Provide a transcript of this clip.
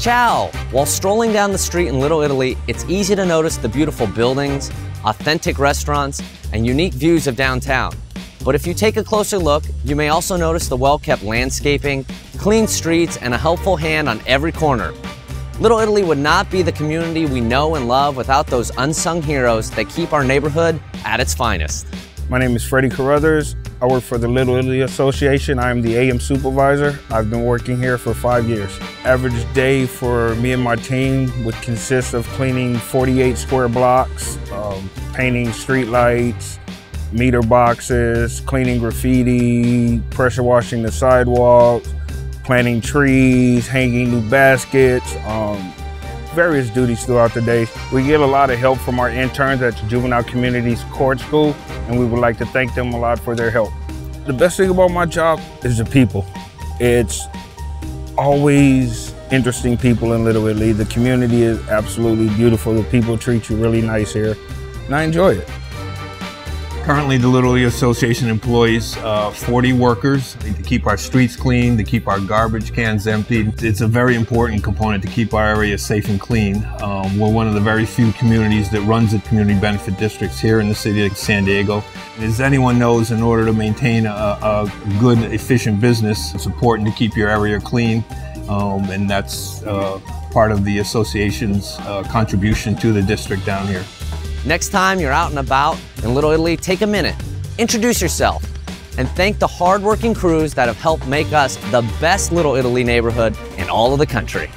Ciao! While strolling down the street in Little Italy, it's easy to notice the beautiful buildings, authentic restaurants, and unique views of downtown. But if you take a closer look, you may also notice the well-kept landscaping, clean streets, and a helpful hand on every corner. Little Italy would not be the community we know and love without those unsung heroes that keep our neighborhood at its finest. My name is Freddie Carruthers. I work for the Little Italy Association. I am the AM supervisor. I've been working here for five years. Average day for me and my team would consist of cleaning 48 square blocks, um, painting street lights, meter boxes, cleaning graffiti, pressure washing the sidewalks, planting trees, hanging new baskets, um, various duties throughout the day. We get a lot of help from our interns at the Juvenile Communities Court School, and we would like to thank them a lot for their help. The best thing about my job is the people. It's always interesting people in Little Italy. The community is absolutely beautiful. The people treat you really nice here, and I enjoy it. Currently, the Little Italy Association employs uh, 40 workers to keep our streets clean, to keep our garbage cans emptied. It's a very important component to keep our area safe and clean. Um, we're one of the very few communities that runs the community benefit districts here in the city of San Diego. As anyone knows, in order to maintain a, a good, efficient business, it's important to keep your area clean, um, and that's uh, part of the association's uh, contribution to the district down here. Next time you're out and about in Little Italy, take a minute, introduce yourself, and thank the hardworking crews that have helped make us the best Little Italy neighborhood in all of the country.